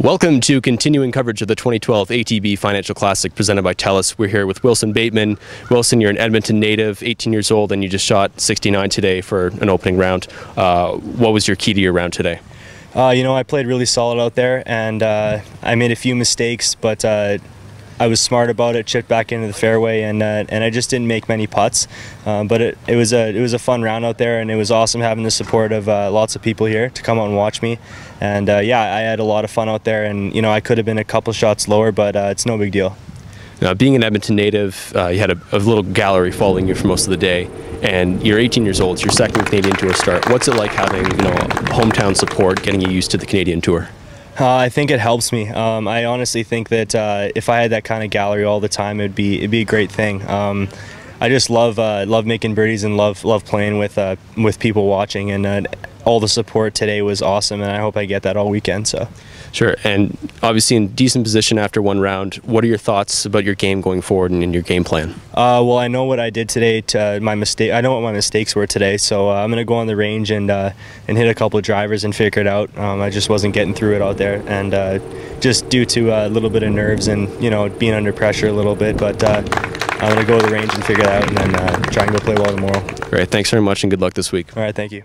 Welcome to continuing coverage of the 2012 ATB Financial Classic presented by TELUS. We're here with Wilson Bateman. Wilson, you're an Edmonton native, 18 years old, and you just shot 69 today for an opening round. Uh, what was your key to your round today? Uh, you know, I played really solid out there, and uh, I made a few mistakes, but uh, I was smart about it, chipped back into the fairway, and uh, and I just didn't make many putts. Um, but it, it was a it was a fun round out there, and it was awesome having the support of uh, lots of people here to come out and watch me. And uh, yeah, I had a lot of fun out there, and you know I could have been a couple shots lower, but uh, it's no big deal. Now, being an Edmonton native, uh, you had a, a, little gallery following you for most of the day, and you're 18 years old. It's your second Canadian Tour start. What's it like having you know hometown support, getting you used to the Canadian Tour? Uh, I think it helps me. Um, I honestly think that uh, if I had that kind of gallery all the time, it'd be it'd be a great thing. Um, I just love uh, love making birdies and love love playing with uh, with people watching, and uh, all the support today was awesome, and I hope I get that all weekend. So. Sure, and obviously in decent position after one round. What are your thoughts about your game going forward and in your game plan? Uh, well, I know what I did today. To, my mistake. I know what my mistakes were today, so uh, I'm gonna go on the range and uh, and hit a couple of drivers and figure it out. Um, I just wasn't getting through it out there, and uh, just due to a little bit of nerves and you know being under pressure a little bit, but. Uh, I'm going to go to the range and figure it out and then uh, try and go play well tomorrow. Great. Thanks very much and good luck this week. All right. Thank you.